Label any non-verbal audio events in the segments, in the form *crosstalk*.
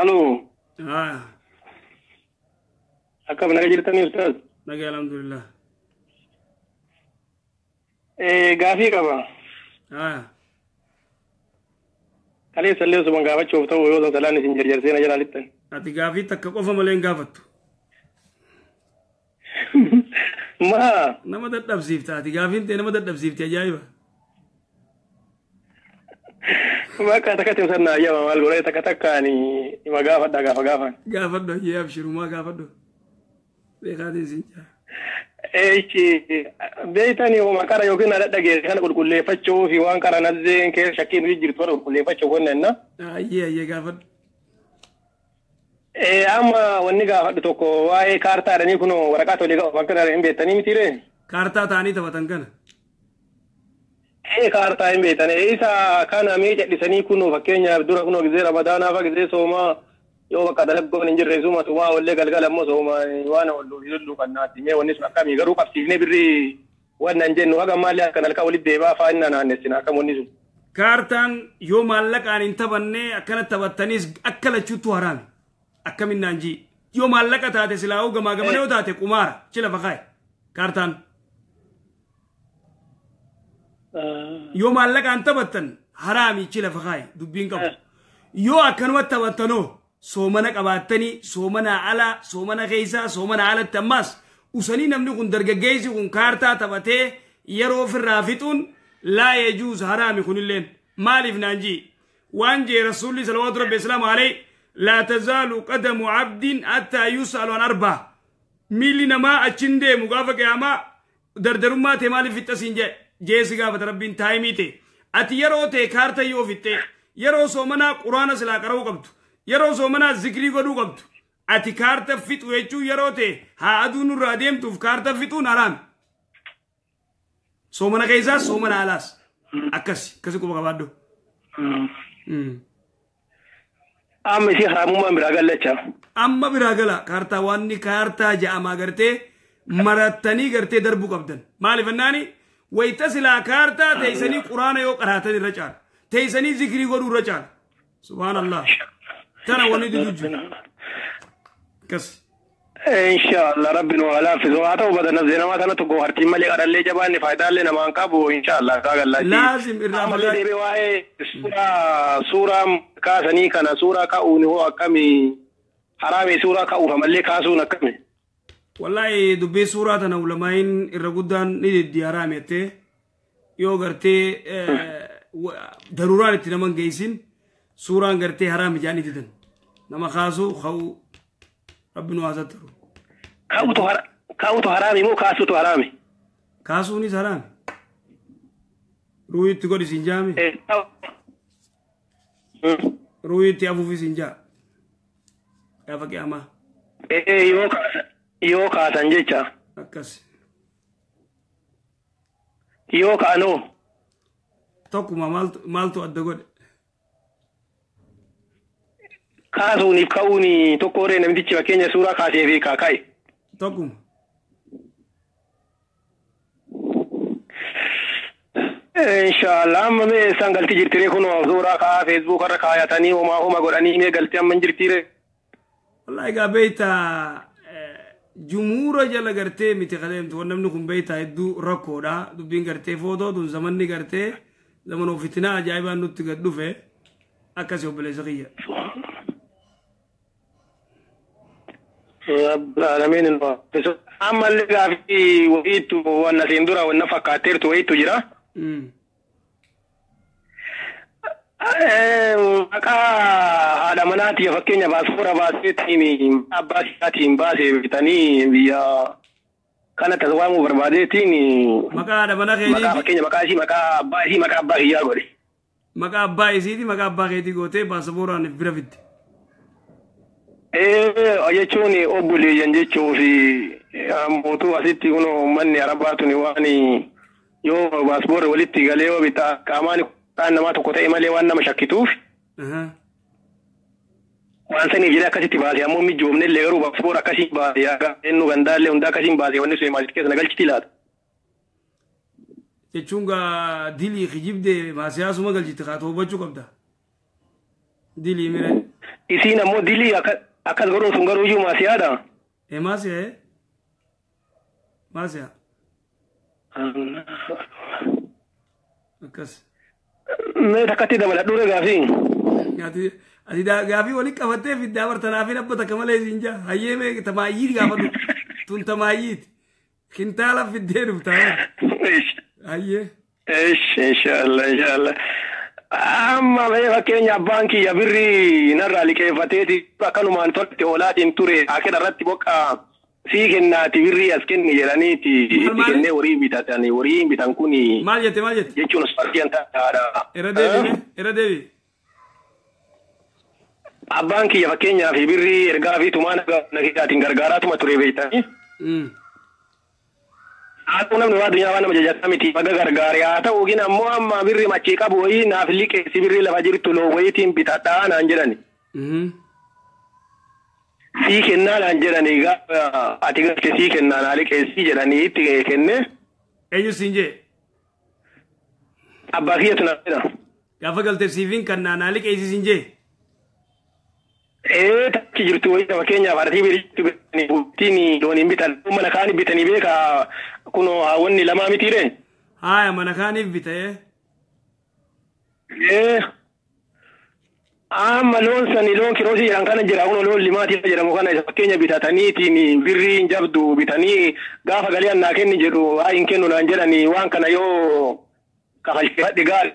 Aloo, Haa, akkam naga jirtanii ustaaz? nagaa alhamdulillah. Eh, gaafii qaba. Haa, Kaleessa illee osuma gaafachuuf ta'u yoo salaan isin jarjarsee na jalaa littan. ati gaafii takka qofa malee hin gaafattu. Maa, Nama dadhabsiifta ati gaafiin ta'e nama dadhabsiifti ajaa'iba. Bakka takka timsan naa ayyama maal godhee takka takkaan ima gaafadha gaafa gaafan. Gaafadhu ayyee abshirumaa gaafadhu. Beekaatiin siin jaa. Eechi beeytanii homa qara yookiin na dhadhageesse kana qulqulleeffachuu fi waan qara nazzeen keessa shakkiin nuti jirtu kana qulqulleeffachuu qonna Ayyee ayyee gaafadhu. Eh, amma wanni gaafadhu tokko waa'ee kaartaa dhanii kun waraqaa tolii qabu bakka hin beektanii mitiire? Kaartaa ta'anii taphatan kana. Eh, kaartaa hin beektan. Isa kana mee jedhisanii kun fakkeenyaaf dura kun gizee ramadaanaa fa gizee soomaa yoo bakka dalaggoon hin jirre suma sumaa wallee galgala immoo sooma waan olluu fi lulluu kan naatti mee wanni sun akkamii garuu qabsiifnee birrii wannan jennu haga maallee akka nalkaa walitti deebaa fa'aa inni naannessina akkam wanni sun. Kaartaan yoo maallaqaan hin taphanne akkana taphattanis akka lachuuttu haraami. Akkamin naan jii. Yoo maallaqa taate silaa'uu gamaa gamana yoo taate qumaara chila fakkaay. Kaartaan. يو مالك أنت بتن حرامي تلف خاي دبينك آه. يو أكن وات بتنو سومنا كباتني سومنا على سومنا غيزا سومنا على تماس وساني نمني كن درج غيزا كن كارتا تبته يرو في رافيتون لا يجوز حرامي خن اللين. مالف نانجي. وانجي رسول الله صلى الله عليه. وسلم عليه لا تزال قدم عبد حتى يسأل عن أربعة. ميلي نما أتشندي مقافك يا ما دردرما تمالي في التسينجي. Jeesi gaafata rabbiin taayimii ta'e ati yeroo ta'e kaarta yoo fixxe yeroo soomanaa quraana silaa qara'uu qabdu yeroo soomanaa zikrii godhuu qabdu ati kaarta fixu jechuu yeroo ta'e haa aduu nurraa deemtuuf kaarta fixuun haraami soomana keessaas soomana alaas akkasi akkasi quba qabaaddu Amma isii haraamummaan biraa gallacha. amma biraa gala kaartaa waanni kaartaa ja'amaa gartee marattanii gartee darbuu qabdan maaliif annaani ويتس لا كارتا تيسني قرآن يو قرات الرجال. تيسني ذكري قدو الرجال. سبحان الله. ترى ولد الوجه كس. إن شاء الله ربي نوالا في زواته وبدنا زينا ما تنا تقو هرتي ملي قرال لي جبان نفايدا لنا ما انقابو إن شاء الله تاغ الله لازم إرام الله عمالي رواي سورة سورة كاسني كان سورة كأوني هو أكامي حرامي سورة كاوها ملي كاسو نكامي wallahi dubbii suuraa tana ulamaa'in irra guddaan ni deddiyaara amette yoo gartee eh, daruuraan itti naman geessin suuraan gartee haraa mijaan ididan nama kaasu ka'u rabbi nu haasattaru. Kaa'utu haraami moo kaasuutu haraami? Kaasuunis haraami. Ruuyi itti godhisiin jaami. Eh, hmm. Ruuyi itti afuufisiin jaa. Gaafa qiyaamaa. Eh, yoo kaasan jecha akkas yoo ka'anoo tokkuma maaltu adda godhe kaasuuniif ka'uun tokko horee namtichi fakkeenya suuraa kaasee fi kaaka'e. tokkuma Inshallah amma mee isaan galti jirtire kun suuraa kaa Facebook irra kaayatanii homaa homa godhanii mee galti amma hin jirtire. wallahi egaa beeyta jumhuura jala garte miti kademtu wan namni kun beeytahe iddu rakkoodha. Dubbiin gartee footootuun zamanni gartee zaman ofitinaa ajaa'ibaan nutti gad dhufe akkasi obboleessa kiyya رب العالمين أما اللي في وقيت وأنا سندورة وأنا فكاتيرت وقيت جرا Maqaa haadha manaatii fakkeenya baaspoora baaseetiin abbaa isaatiin baasee bitanii biyya kana taswaamuu barbaadeetiin maqaa haadha mana maqaa keetiiti fakkeenya maqaa isii maqaa abbaa isii maqaa abbaa kiyyaa godhe. maqaa abbaa isiiti maqaa abbaa keetii gootee baasabooraan bira fitte jechuun obboleeyyan jechuu fi mootuu asitti kun uummanni arabaa tuni waan yoo baaspoorri walitti galee yoo bitaa qaamaan kaan namaa tokko ta'e malee waan nama shakkituuf waan saniif jedhee akkasitti baase ammoo mijoomne illee garuu baaspoora akkasiin baase yaaga ennu gandaallee hundaa akkasiin baase wanni sun maalitti keessa nagalchiti laata. jechuun gaa dilii kijibde maasiyaasuma galchite kaa hubachuu qabda dilii mire isiin ammoo dilii akkas godhuun sun garuu iyyuu maas yaada. E maasiya e? Maasiya. Akkas. Mee takkatti dabaladhuure gaafii. Ati gaafii walitti qabattee fiddaa bartanaafii dhaabbata akka malee siin jaa. Hayyee mee tamaayyii gaafadhu. *laughs* Tun tamaayyiiti. Kintaala fiddee dhuftaa. Hayyee. Inshaallah inshaallah. Amma mee fakkeenya abbaan kiyya birrii narraa liqeeffateeti akkanumaan tolti oolaatiin ture akira irratti boqa sii kennaati birrii as kenni jedhaniiti kennee horii bitatan horii bitan kuni. Maal jette maal jette? Jechuun ispaartiin taa'aadha. Irra deebi irra deebi. Abbaan kiyya fakkeenyaaf birrii ergaa fi tumaan nagaatiin gargaaraatuma ture beektanii. Haata'u namni waa addunyaa waan nama jajataa miti baga gargaare haa ta'u gin ammoo amma birri machii qabu wayii naaf liqeessi birri lafa jirtu loo wayiitiin bitadhaa naan jedhani. Sii kennaa naan jedhani gaafa ati galte sii kennaa naa liqeessi jedhanii itti kenne. Eenyu siin jee? Abbaa kiyyatu naan jedha. Gaafa galteef siifiin kan naa liqeessi siin jee? Ee takki jirtu wayii fakkeenyaaf artii biriitti bitanii bultiin looniin bitan mana kaani bitanii beeka kunoo hawwanni lamaa mitiire. Haaya mana kaaniif bitee. Ee amma loon sani loon kiroosii jedhan kana jira kunoo loon limaatii jedhamu kana isa fakkeenya bitataniitiin birrii jabdu bitanii gaafa galii annaa kenni jedhu haa hin kennu naan jedhanii waan kana yoo kafalchifadhe gaarii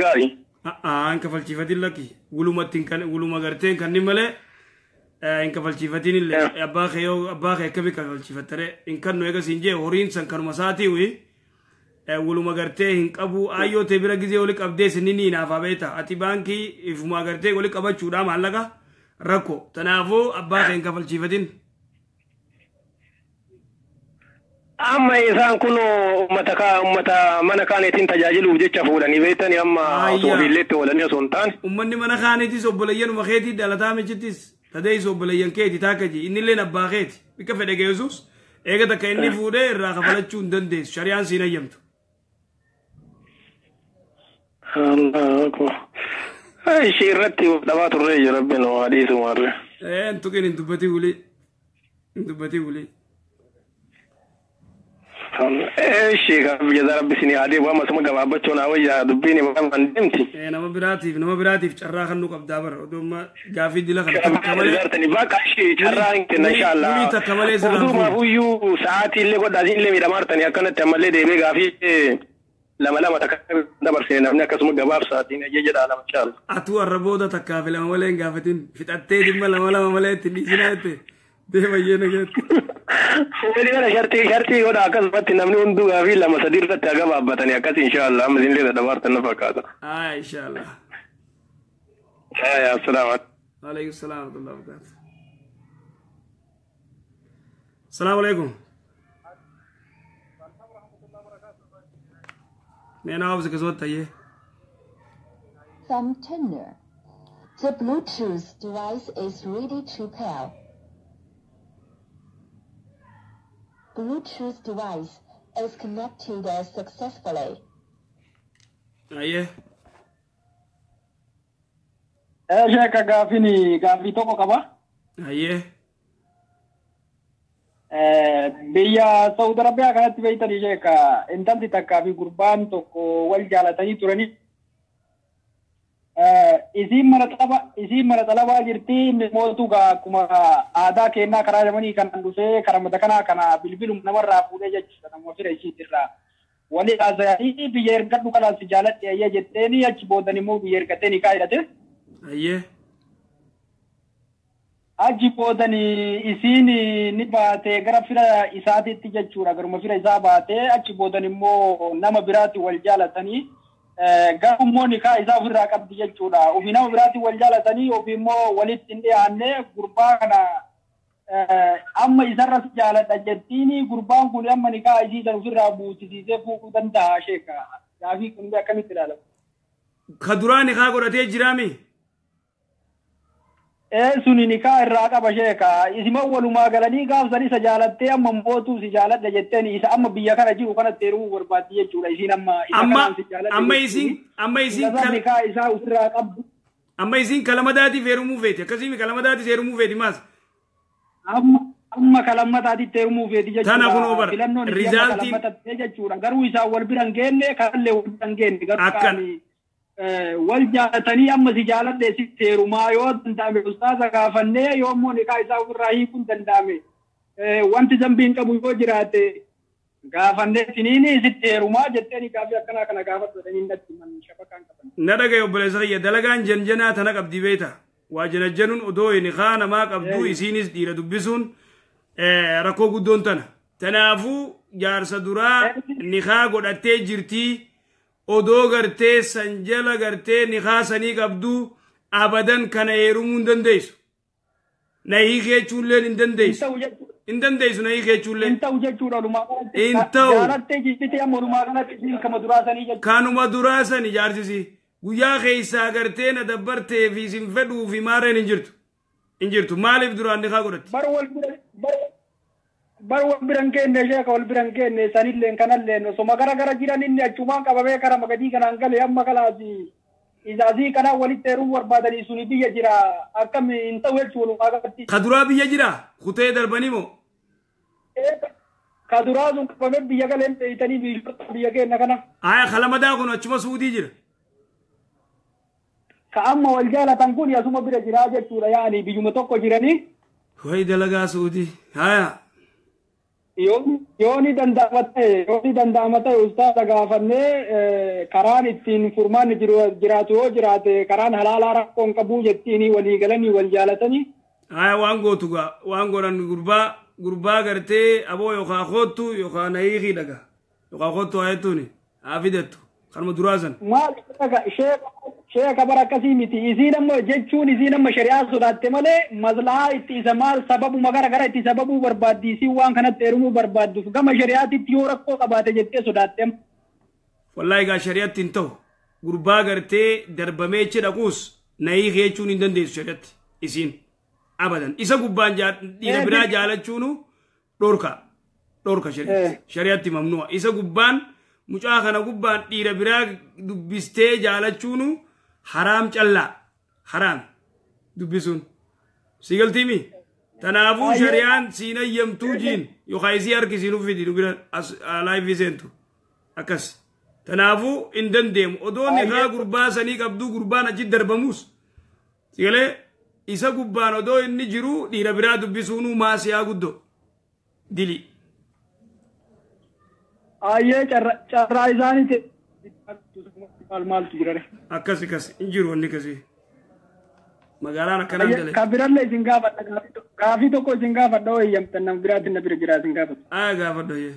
gaarii. Haa hin kafalchiifatin lakki gulumatti guluma garteen kanneen malee hin kafalchiifatin illee abbaa kee yoo abbaa kee akkami kafalchiifattare hin kannu eega siin jee horiin san kanuma saatii ولو مغرته كابو ايو تبرا جزي ولك ابديس نيني نافا بيتا اتي بانكي اف مغرته ولك ابا چودا مالاقا ركو تنافو ابا خين كفل جيفتين اما ايسان كنو امتاكا امتا منا كانتين تجاجل وجيشة فولاني بيتاني اما اصوه بيليت ولاني سونتان امني منا كانتين سوبلين ومخيتي دالتامي جتيس تدهي سوبلين كيتي تاكجي اني لين ابا خيتي بكفر اجيزوس اجتاكا اني فوده راخفلت چون دندس شريان سينا يمتو الله أكبر أي شيء رتي ودبات الرجل ربنا وحديثه مرة إيه أنتو كين أنتو بتي ولي أنتو بتي ولي إيه شيء قبل جزا ربي سني عادي وما سمع قبل بتشونا ويا دبيني ما ندمتي إيه نما براتي نما براتي في شرّا خلنا قبل دابر ودوما جافي دلا خلنا كمال زارتني باك أشي شرّا إنك إن شاء الله ولي تكمل إذا ما هو يو ساعتي اللي قد أزين اللي ميرمار تاني أكنت تملي دبي جافي lama lama takka dabarsee namni akkasuma gabaabsaatiin ajee jedhaa lama inshaallah. Atuu har'a booda takkaa fi lama malee hin gaafatin fixattee dhimma lama lama malee itti dhiisinaa jette deemayyee nagaatti. Wani kana shartii shartii godha akkasumatti namni hunduu gaafii lama sadii irratti haa gabaabbatanii akkas inshaallah amma isin illee dabartan na fakkaata. Haa inshaallah. Haa assalaamu Waalaikum salaam wa barakatuh. Salaamu alaikum. Some tuner. The Bluetooth device is ready to pair. Bluetooth device is connected successfully. Aye. Eh, saya kagak ini, kagak kaba? Aye. yeah. Biyya Saudi Arabiyaa kanatti beektanii sheeka intalli takkaa fi gurbaan tokko wal jaalatanii turanii. Isiin mana xalabaa jirti mootu akkuma aadaa kennaa karaa jamanii kan dhufee karamata kanaa kana bilbilum namarraa fuudhee jechuudha nama fira isiitirraa. Wali haasa'anii biyya ergadhu kanaas jaaladhe ayyee jetteeni achi boodan immoo biyya ergattee ni kaa'edhate. Ayyee. Achi boodan isiin ni baatee gara fira isaatiitti jechuudha garuma fira isaa baatee achi boodan immoo nama biraatti wal jaalatanii. Garummoo nikaa isaa ofirraa qabdi jechuudha. Ofii nama biraatti wal jaalatanii ofii immoo walitti hin dhiyaanne gurbaa kana amma isarras jaaladha jettiin gurbaan kun amma nikaa isiisan ofirraa buusisiisee fuudhuu danda'a sheeka. Gaafii kun akkamitti ilaalama? Ka duraa nikaa godhatee jiraami? Suni nikaa irraa qaba sheeka. Isima walumaa galanii gaafsan isa jaalattee amma mootuu si jaaladha jetteen isa amma biyya kana jiru kanatti heerumuu barbaaddi jechuudha. Isiin amma Amma isiin amma isiin kan isaa ofirraa qabdu. amma isin kalamadaatiif heerumuu feeti akkasii kalamadaatiif heerumuu feeti maas amma amma kalammataatitti heerumuu feeti jechuudha. Tana isii amma rizaaltiin-. Garuu isaan wal bira hin geenne kanallee wal bira hin geenne. Garuu Akkan. Wal jaalatanii amma si jaaladhe sitti heerumaa yoo danda'ame ustaaza gaafannee yoo immoo niqaa isaa ofirraa hiikuun danda'ame wanti zambiin qabu yoo jiraate gaafannee siniini sitti heerumaa jettee ni gaafii akkanaa kana gaafatu jedhanii natti man shabakaan qaban. na dhagaye obboleessa kiyya dalagaan janjanaa tana qabdi beeta. Waa janajjanuun odoo hin kaa namaa qabdu isiinis dhiira dubbisuun rakkoo guddoon tana. Tanaafuu jaarsa duraa nikaa godhattee jirtii odoo gartee san jala gartee nikaa sanii qabdu abadan kana heerumuu hin dandeessu na hiikeechuulleen hin dandeessu hin dandeessu na hiikeechuulleen Hin ta'u jechuudha. Hin ta'u. Jaalattee jirtiti amma walumaa galatti isiin kama duraasanii jechuudha. kanuma duraa san ijaarsisi guyyaa keeysaa gartee na dabbartee fi isin fedhuu fi maarreen hin jirtu hin jirtu maaliif duraan nikaa godhatti bar wal bira hin geenne sheeka wal bira hin geenne sanilleen kanalleen osoma gara gara jiran inni achumaan qabamee kara magadii kanaan gale amma kalaasi isaasii kanaan walitti heeruu barbaadanii suni biyya jira akkam hin ta'u jechuu walumaa galatti. ka duraa biyya jira kutee darbanii moo Ka duraa sun qabamee biyya galeen biyyoota biyya keenya kana. aya kalamadaa kun achuma suudii jira Ka amma wal jaalatan kun asuma bira jiraa jechuudha yaani biyyuma tokko jiranii. way dalagaa suudii haya yoo ni danda'ama ta'e yoo ni danda'ama ta'e ustaada gaafannee eh, karaan ittiin furmaanni jiraatu yoo jiraate karaan halaalaa rakkoon qabuu jettiin walii galanii wal jaalatanii. Aya waan gootu gaa waan godhan gurbaa gurbaa gartee aboo yookaa koottu yookaa nayiikii dhaga yookaa koottu hayettuuni haa fidattu kanuma duraa san maal dhaga sheeka bara akkasii miti. Isiin amma jechuun isiin amma shari'aa sodaatte malee maslahaa itti isa maal sababuma gara gara itti sababuu barbaaddi. Isiin waan kanatti heerumuu barbaadduuf gama shari'aatitti yoo rakkoo qabaate jettee sodaatte. Wallahi gaa shari'atti hin ta'u. Gurbaa gartee darbamee achi dhaquus nayiikii jechuun hin dandeessu shari'atti. Isiin abadan. Isa gubbaan dhiira biraa jaalachuunu dhorka dhorka shari'atti shari'atti mamnu'a. Isa gubbaan mucaa kana gubbaan dhiira biraa dubbistee jaalachuunu haraam callaa haraam dubbisuun si galtiimi tanaafuu shari'aan siin ayyamtuu jiin yookaan isii harkisiin uffiti nu bira as laayifii seentu akkas tanaafuu hin dandeemu odoo nikaa gurbaa sanii qabduu gurbaan achi darbamuus sigalee isa gubbaan odoo inni jiru dhiira biraa dubbisuunuu maasiyaa guddo. Dili. Ayyee carraa isaaniiti maal maaltu jira akkasi kasi hin jiru wanni kasi magaalaan akkana dalaga ka birallee isin gaafadha gaafii tokko isin gaafadha ooyyamtan nama biraatiin na bira jiraat hin gaafadhu aa gaafadha ooyyee